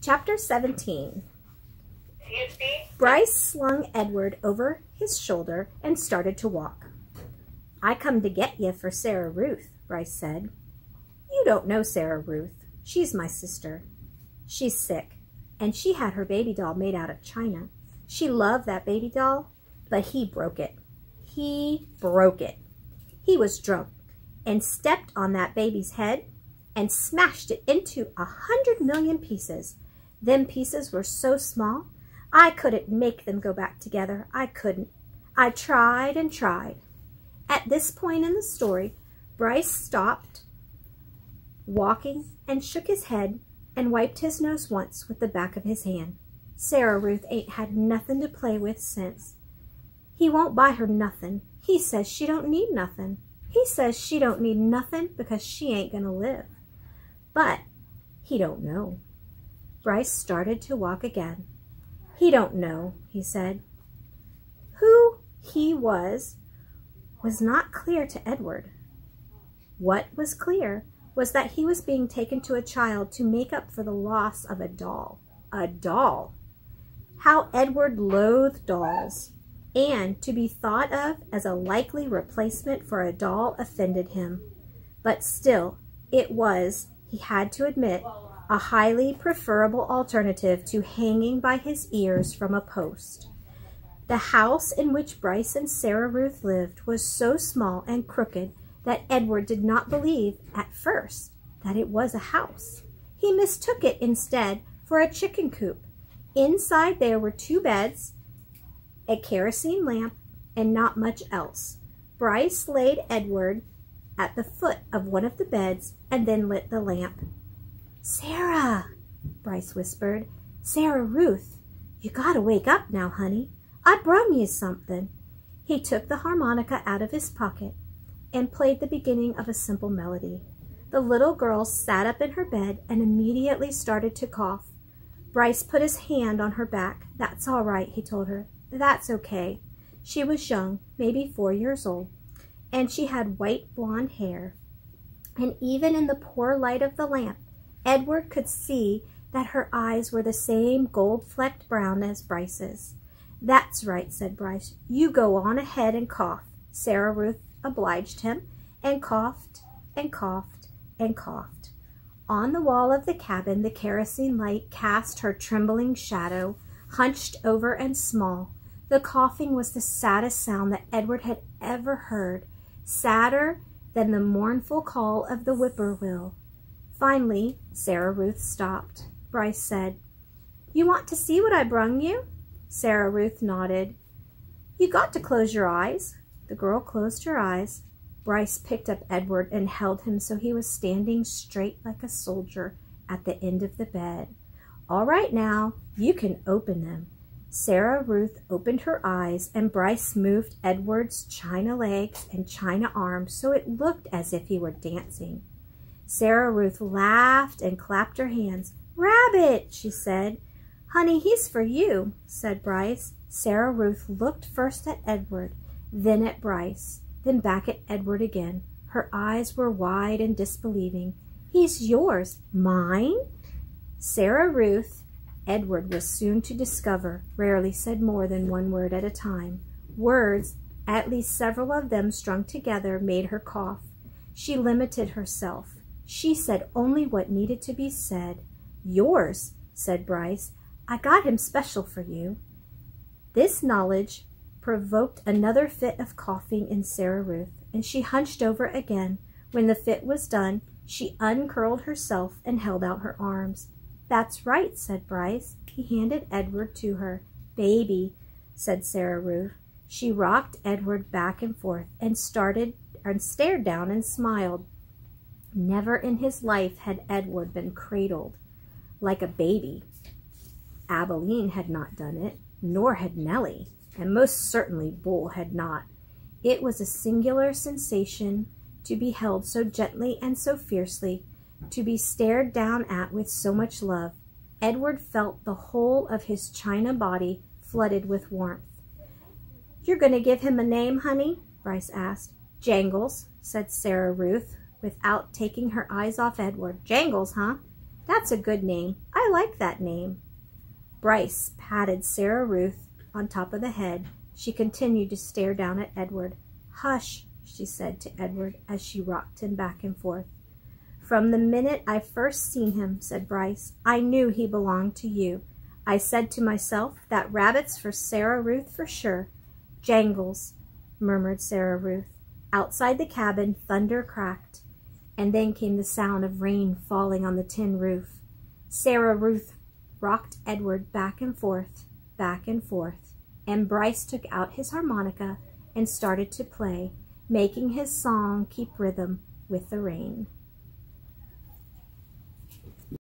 Chapter 17 Bryce slung Edward over his shoulder and started to walk. I come to get you for Sarah Ruth, Bryce said. You don't know Sarah Ruth. She's my sister. She's sick, and she had her baby doll made out of china. She loved that baby doll, but he broke it. He broke it. He was drunk and stepped on that baby's head and smashed it into a hundred million pieces. Them pieces were so small, I couldn't make them go back together. I couldn't. I tried and tried. At this point in the story, Bryce stopped walking and shook his head and wiped his nose once with the back of his hand. Sarah Ruth ain't had nothing to play with since. He won't buy her nothing. He says she don't need nothing. He says she don't need nothing because she ain't gonna live. But he don't know. Bryce started to walk again. He don't know, he said. Who he was was not clear to Edward. What was clear was that he was being taken to a child to make up for the loss of a doll. A doll. How Edward loathed dolls, and to be thought of as a likely replacement for a doll offended him. But still, it was, he had to admit, a highly preferable alternative to hanging by his ears from a post. The house in which Bryce and Sarah Ruth lived was so small and crooked that Edward did not believe at first that it was a house. He mistook it instead for a chicken coop. Inside there were two beds, a kerosene lamp, and not much else. Bryce laid Edward at the foot of one of the beds and then lit the lamp. Sarah, Bryce whispered. Sarah Ruth, you gotta wake up now, honey. I brung you something. He took the harmonica out of his pocket and played the beginning of a simple melody. The little girl sat up in her bed and immediately started to cough. Bryce put his hand on her back. That's all right, he told her. That's okay. She was young, maybe four years old, and she had white blonde hair. And even in the poor light of the lamp, Edward could see that her eyes were the same gold-flecked brown as Bryce's. That's right, said Bryce. You go on ahead and cough. Sarah Ruth obliged him and coughed and coughed and coughed. On the wall of the cabin, the kerosene light cast her trembling shadow, hunched over and small. The coughing was the saddest sound that Edward had ever heard, sadder than the mournful call of the whippoorwill. Finally, Sarah Ruth stopped. Bryce said, You want to see what I brung you? Sarah Ruth nodded. You got to close your eyes. The girl closed her eyes. Bryce picked up Edward and held him so he was standing straight like a soldier at the end of the bed. All right now, you can open them. Sarah Ruth opened her eyes and Bryce moved Edward's china legs and china arms so it looked as if he were dancing. Sarah Ruth laughed and clapped her hands. Rabbit, she said. Honey, he's for you, said Bryce. Sarah Ruth looked first at Edward, then at Bryce, then back at Edward again. Her eyes were wide and disbelieving. He's yours. Mine? Sarah Ruth, Edward was soon to discover, rarely said more than one word at a time. Words, at least several of them strung together, made her cough. She limited herself. She said only what needed to be said. Yours, said Bryce. I got him special for you. This knowledge provoked another fit of coughing in Sarah Ruth, and she hunched over again. When the fit was done, she uncurled herself and held out her arms. That's right, said Bryce. He handed Edward to her. Baby, said Sarah Ruth. She rocked Edward back and forth and started and stared down and smiled. Never in his life had Edward been cradled like a baby. Abilene had not done it, nor had Nellie, and most certainly Bull had not. It was a singular sensation to be held so gently and so fiercely, to be stared down at with so much love. Edward felt the whole of his china body flooded with warmth. You're going to give him a name, honey? Bryce asked. Jangles, said Sarah Ruth, without taking her eyes off Edward. Jangles, huh? That's a good name. I like that name. Bryce patted Sarah Ruth on top of the head. She continued to stare down at Edward. Hush, she said to Edward as she rocked him back and forth. From the minute I first seen him, said Bryce, I knew he belonged to you. I said to myself, that rabbit's for Sarah Ruth for sure. Jangles, murmured Sarah Ruth. Outside the cabin, thunder cracked, and then came the sound of rain falling on the tin roof. Sarah Ruth rocked Edward back and forth, back and forth, and Bryce took out his harmonica and started to play, making his song keep rhythm with the rain.